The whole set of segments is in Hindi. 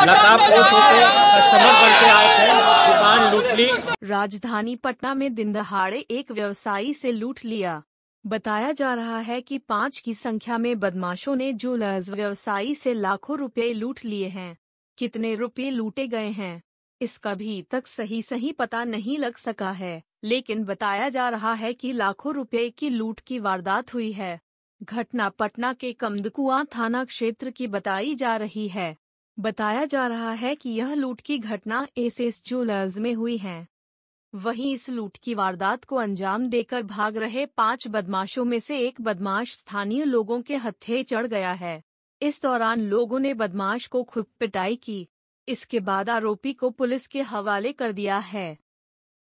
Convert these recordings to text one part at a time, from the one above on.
कस्टमर बन के आए थे दुकान लूट ली। राजधानी पटना में दिन दहाड़े एक व्यवसायी से लूट लिया। बताया जा रहा है कि पाँच की संख्या में बदमाशों ने ज्वेलर्स व्यवसायी से लाखों रुपए लूट लिए हैं। कितने रुपए लूटे गए हैं? इसका भी तक सही सही पता नहीं लग सका है लेकिन बताया जा रहा है कि लाखों रुपए की लूट की वारदात हुई है। घटना पटना के कमदकुआ थाना क्षेत्र की बताई जा रही है। बताया जा रहा है कि यह लूट की घटना एसएस ज्वेलर्स में हुई है। वहीं इस लूट की वारदात को अंजाम देकर भाग रहे पाँच बदमाशों में से एक बदमाश स्थानीय लोगों के हत्थे चढ़ गया है। इस दौरान लोगों ने बदमाश को खुद पिटाई की। इसके बाद आरोपी को पुलिस के हवाले कर दिया है।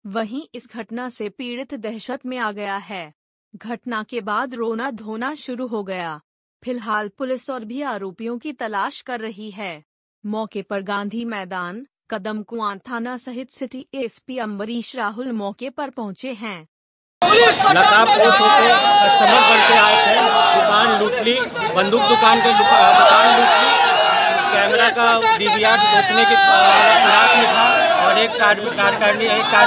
वहीं इस घटना से पीड़ित दहशत में आ गया है। घटना के बाद रोना धोना शुरू हो गया। फ़िलहाल पुलिस और भी आरोपियों की तलाश कर रही है। मौके पर गांधी मैदान कदम कुआँ थाना सहित सिटी एसपी अम्बरीश राहुल मौके पर पहुँचे हैं। नकाबपोश कस्टमर बन के आए थे। दुकान लूट ली बंदूक दुकान के दुकान लूट ली। कैमरा का डीवीआर बेचने की फिराक में था और एक कार्ड कार कार करनी एक कार